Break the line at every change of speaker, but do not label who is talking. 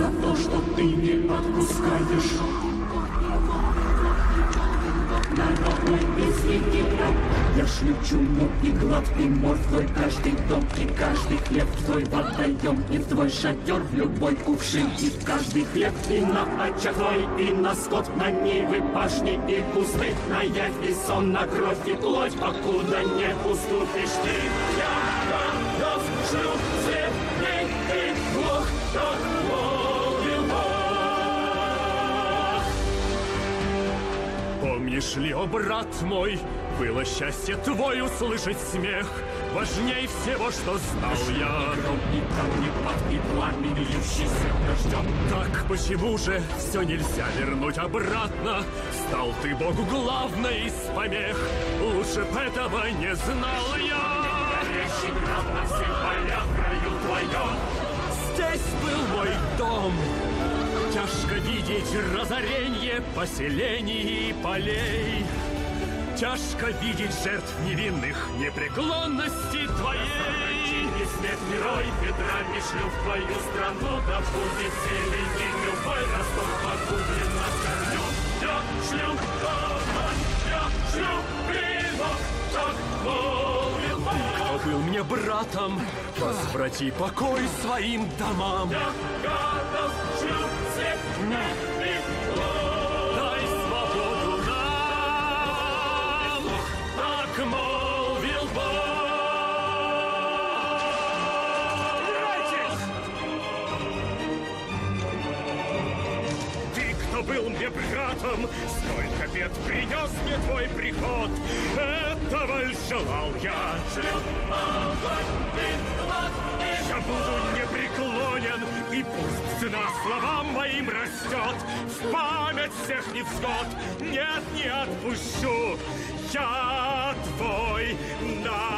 что ты не отпускаешь. Народной извини, я шепчу, ну и гладкий морфой Каждый дом и каждый хлеб в твой водоем И в твой шатер в любой кувшин И в каждый хлеб и на очаг твой И на скот, на нивы, пашни и кусты На явь и сон, на кровь и плоть Покуда не уступишь ты Я готов, шлю свет, ты глух, как
Помнишь ли, о брат мой, было счастье твой услышать смех Важней всего, что знал я.
И камни и пламень, льющийся дождем
Так почему же все нельзя вернуть обратно? Стал ты Богу главной из помех Лучше б этого не знал я.
Горящий град на всех полях в краю твоем
Здесь был мой дом Тяжко видеть разоренье поселений и полей. Тяжко видеть жертв невинных непреклонности твоей.
И свет герой ветрами шлю в твою страну. Да будет зеленью любой росток погублен на корню. Я шлю огонь, я шлю клинок Так молвил
Кто был мне братом, возврати покой своим домам.
Я готов, шлю
был мне братом, сколько бед принес мне твой приход, этого ль желал я. Я буду цена словам моим растет. В память всех невзгод нет, не отпущу. Я твой народ.